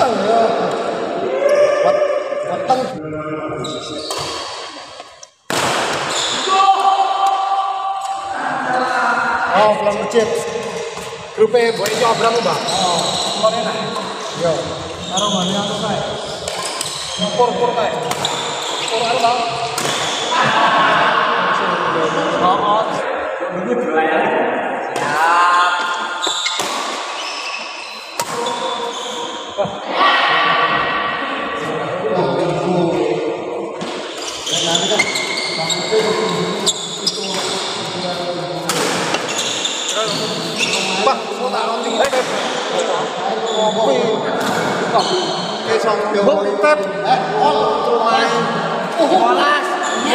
Oh, pulang masjid. Grupe boy iki obram, Mbak. Oh, enak. Yo. Karo mane aku kae. Pur-pur kae. Pur anu tau. Oh, oh. Ini berlayar. 不，我打了，哎，我，哎，对，双休，扑进，哎，奥数迷，哇啦，哇。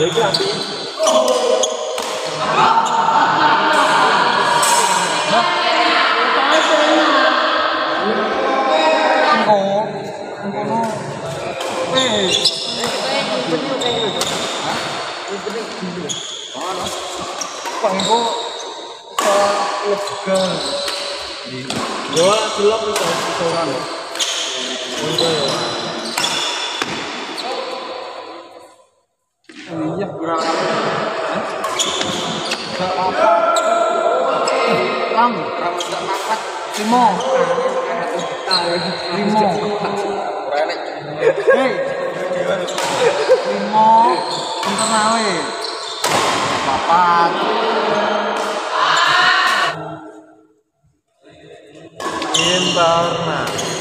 itu salah lega. Gua gelap bisa seorang. Iya, gak apa. Lam, Rambut gak makat. limo. Hei, limo. Papat. Intarna.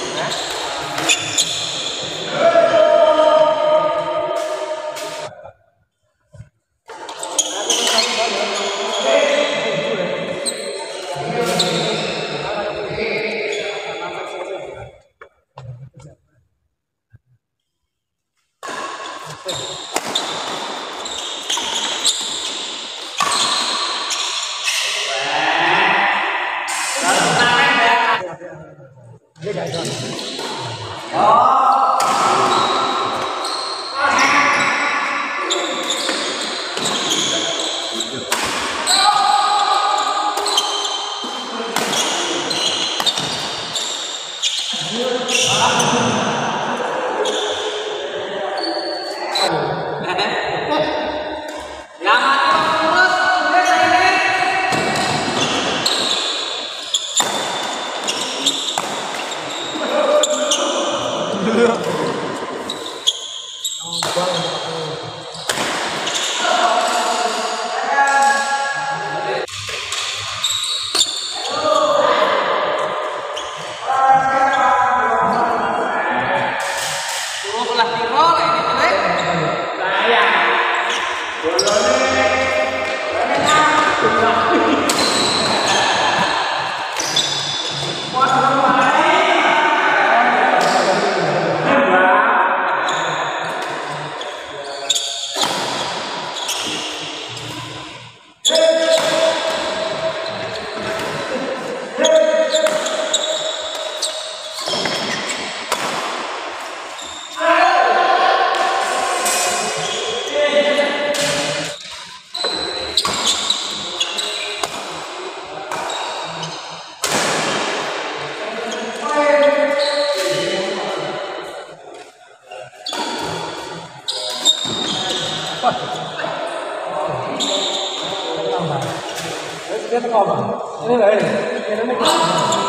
Ini lah